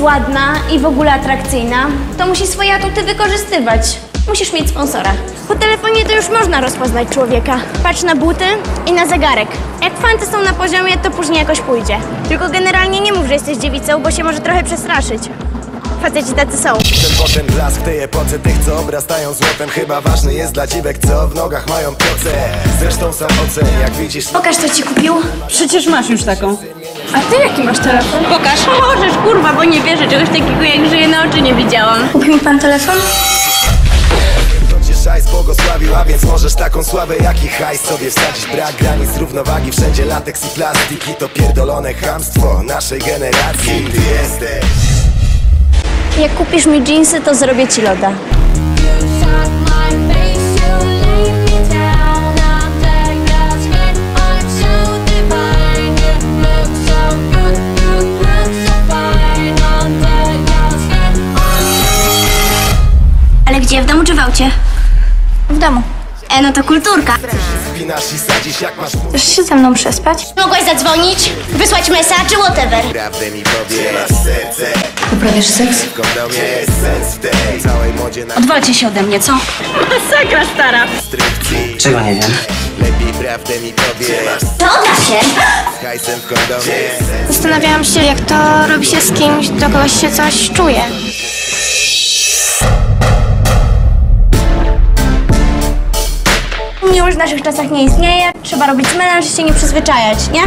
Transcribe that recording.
ładna i w ogóle atrakcyjna, to musi swoje atuty wykorzystywać. Musisz mieć sponsora. Po telefonie to już można rozpoznać człowieka. Patrz na buty i na zegarek. Jak fanty są na poziomie, to później jakoś pójdzie. Tylko generalnie nie mów, że jesteś dziewicą, bo się może trochę przestraszyć. Faceci tacy są. Ten potem blask w tej epoce tych, co obrastają złotem Chyba ważny jest dla dziwek, co w nogach mają proce Zresztą sam ocen, jak widzisz Pokaż, co ci kupił. Przecież masz już taką. A ty jaki masz telefon? Pokaż. Możesz, kurwa, bo nie wierzę. Czegoś takiego jak żyję na oczy nie widziałam. Kupił mi pan telefon? Błogosławił, a więc możesz taką sławę jak i hajs sobie wsadzić Brak granic, równowagi, wszędzie lateks i plastiki To pierdolone chamstwo naszej generacji Kim ty jesteś? Jak kupisz mi jeansy, to zrobię ci loda. Ale gdzie? W domu czy w aucie? W domu. E, no to kulturka. Spinasz i sadzisz jak masz mózg Chcesz się ze mną przespać? Mogłaś zadzwonić, wysłać message czy whatever. Prawdę mi Uprawiasz seks? W kondomie jest sens w tej całej modzie na Odwalcie się ode mnie, co? Masakra, stara. Czego nie wiem? Lepiej prawdę mi To odda się. Zastanawiałam się, jak to robi się z kimś, do kogoś się coś czuje. Miłość w naszych czasach nie istnieje, trzeba robić melanż i się nie przyzwyczajać, nie?